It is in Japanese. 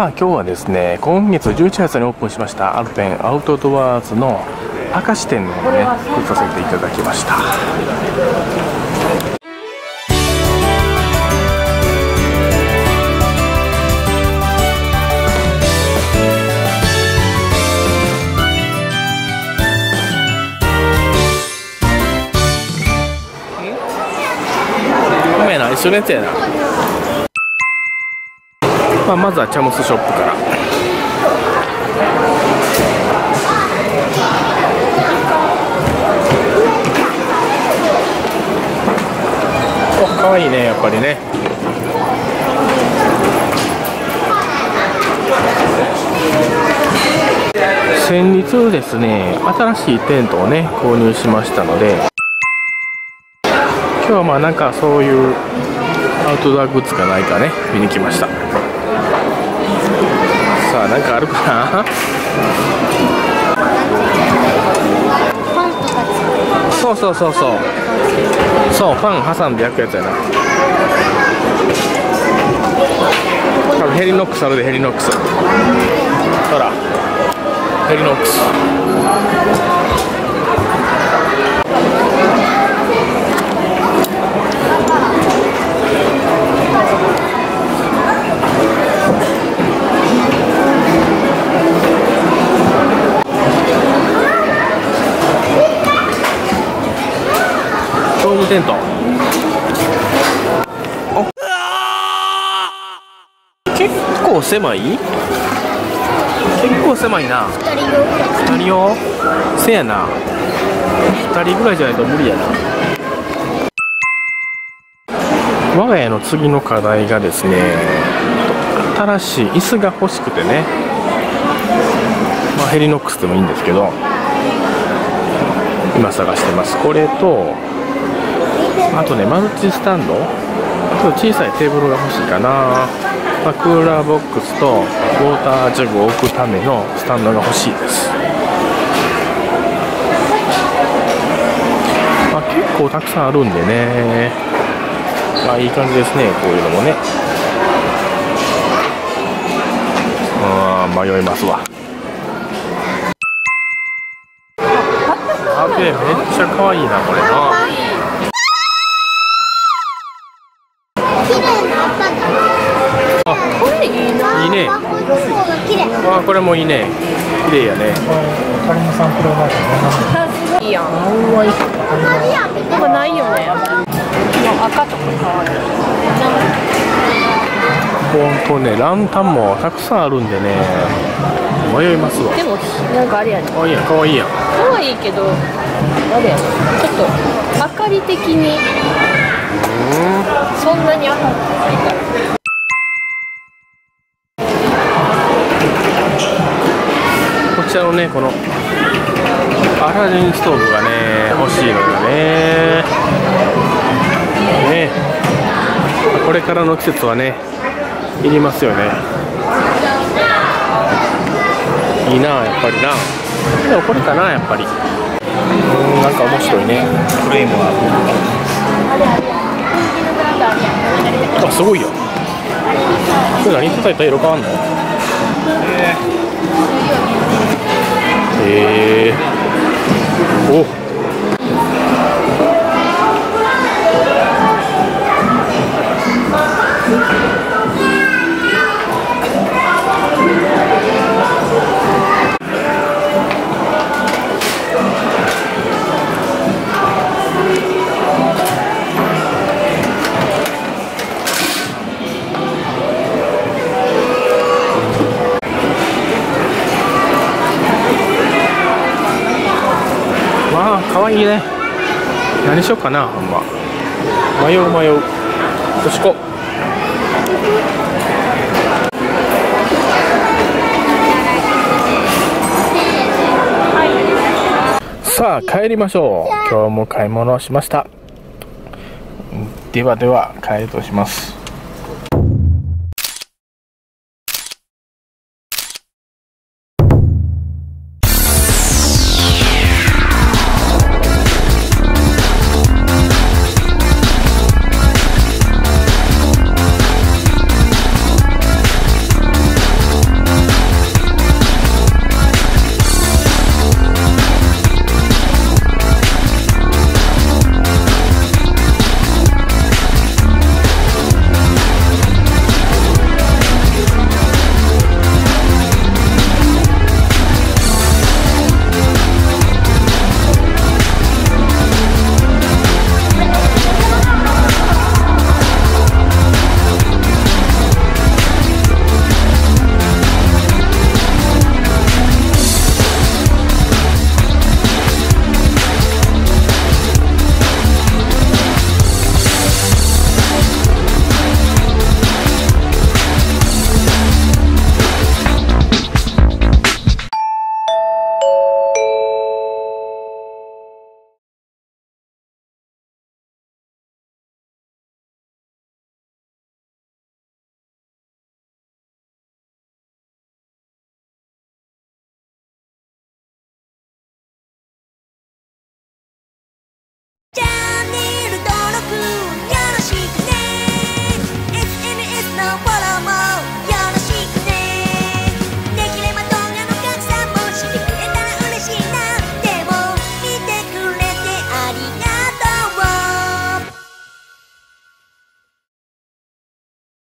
さあ今日はですね今月11月にオープンしましたアルペンアウトドアーズの明石店のね来させていただきました。うめえな一緒のやつやな。まあ、まずはチャモスショップから。おかわいいねやっぱりね。先日ですね新しいテントをね購入しましたので今日はまあなんかそういうアウトドアグッズがないかね見に来ました。さあなんかあるかな？そうそうそうそう。そうパン挟んで焼くやつやな。多分ヘリノックスあるでヘリノックス。ほら。ヘリノックス。テント。結構狭い？結構狭いな。2人用？せやな。2人ぐらいじゃないと無理やな。我が家の次の課題がですね新しい椅子が欲しくてね。まあヘリノックスでもいいんですけど今探してます。これとあとね、マルチスタンド、ちょっと小さいテーブルが欲しいかな、まあ、クーラーボックスとウォータージャグを置くためのスタンドが欲しいです。まあ、結構たくさんあるんでね、まあ、いい感じですね、こういうのもね。あー迷いますわ。あべえ、めっちゃ可愛いな、これな。これもいいね。綺麗やね。仮のサンプルがあるいいやん。かわいいでもないよね赤とか可愛い。こうねランタンもたくさんあるんでね。迷いますわ。でもなんかあれやね。かわいいやん。かわいいやん。可愛いけどあれやね。ちょっと明かり的にそんなに明るくこちらのねこのアラジンストーブがね欲しいのよね。ね。これからの季節はねいりますよね。いいなやっぱりな。でもこれかなやっぱり。うんなんか面白いね。フレームは。あすごいよこれ何叩いたら色変わんの？へわあかわいいね。何しようかなほんま。迷う迷う。よしこさあ帰りましょう。今日も買い物をしました。ではでは帰るとします